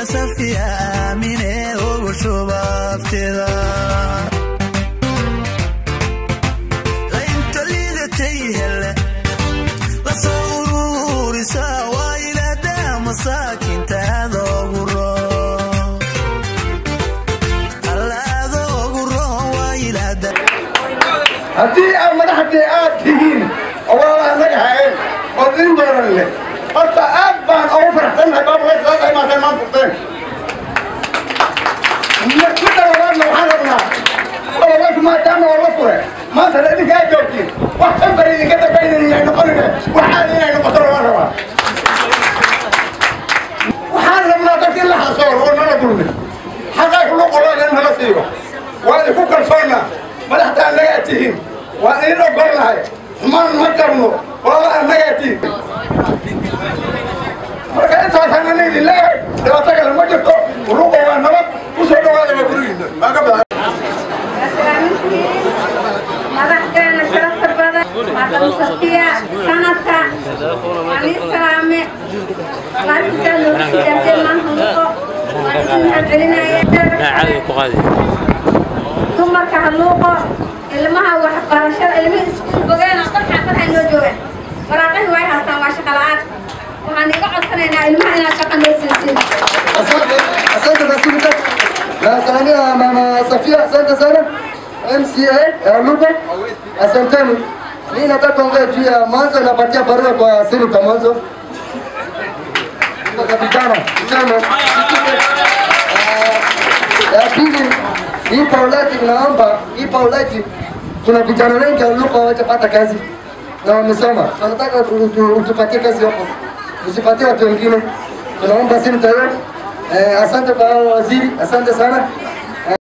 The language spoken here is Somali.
sida safiya aamine ugu shuba afteeda lainta liidatay hele la soo ururisa waa ilaadaa masaakintaadoogu haddii aad madaxdee aad tihiin awaala anaga haeen oo din dooran leh maan furteen midda labaadna waxaan rabnaa ololku maadaama oo la fure maanta la idinkaa joogtiin wax kan bari idinka dambaynin inay noqonine waxaad inay noqoto lama rabaa waxaan rabnaa dadka in la xasooro oo nala dulmi xaqaa kulu qolooda nala siiyo waa idinku kalsoonnaa madaxta annagaa tihiin waa idin ogolnahay xumaan ma qabno walaala annagaa tihiin marka intaasaan ana خمسة سنة عن السلام خمسة نرسل من هنقو وإنها بلنا يدر ثم كهلوقو ilmaha waxbarashada ilmihii iskuul bogeena dad xaafad ay noo joogaan waraaqihii way haastaan waa shaqa la'aan waxaan iga codsanaynaa ilmaha inaad shaqa noo siinsiin asante masuulka naasaniya mama safiya asante sana mca luga asanteni Mimi nataka kuongea juu ya mwanzo, napatia barua kwa mwanzo. Kwa kapitana, vijana. Ah, Ya pili, hii Paulati naomba, hii Paulati, kuna vijana wengi waliokuwa hawajapata kazi na wamesoma. Tunataka utupatie kazi hapo, usipatie watu wengine. Tunaomba sisi tayari. Eh, asante kwa waziri, asante sana.